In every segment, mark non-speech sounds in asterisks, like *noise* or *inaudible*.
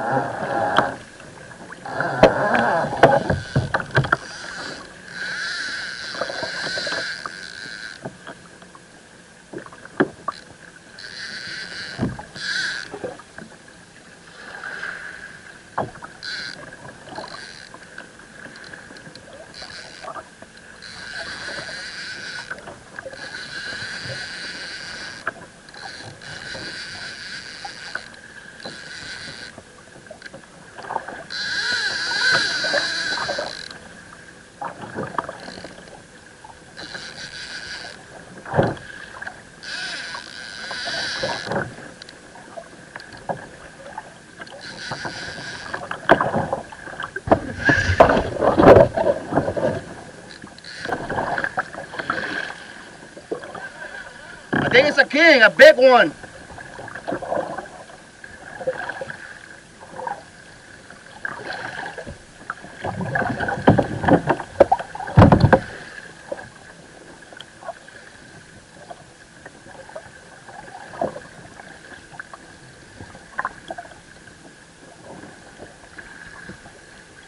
Uh-huh. I think it's a king, a big one.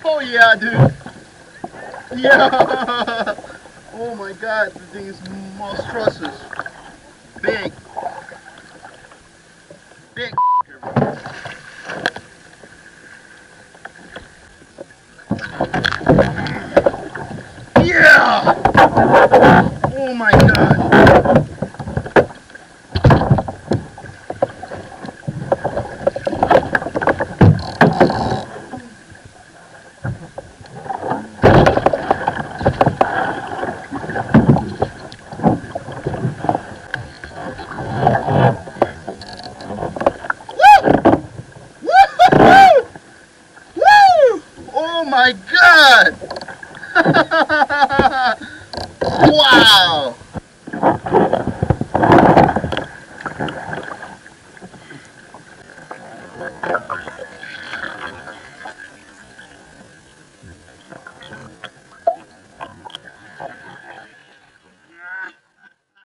Oh yeah, dude. Yeah. Oh my god, the thing is monstrous. Big. Big. *laughs* Yeah! Oh my god. My god! *laughs* wow!